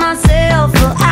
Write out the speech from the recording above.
myself, well, I